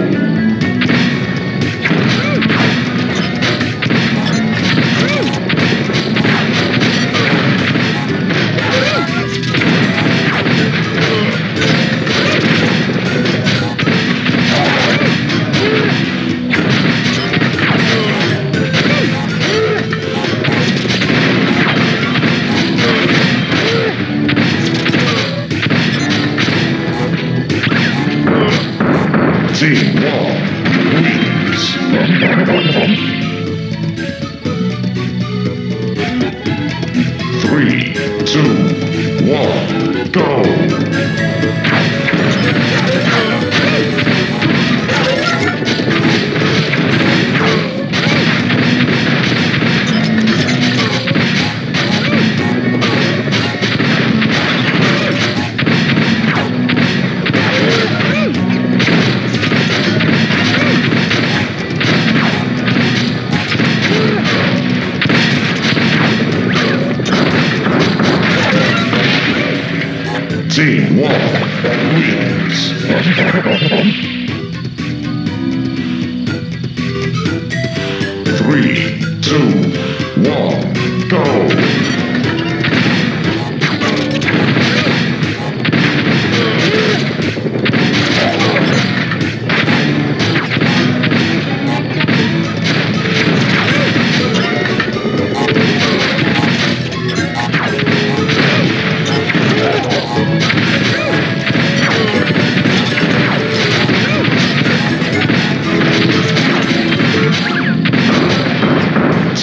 Thank you. see. Three, two, one, go! Team one wins. Three, two,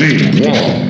Team one.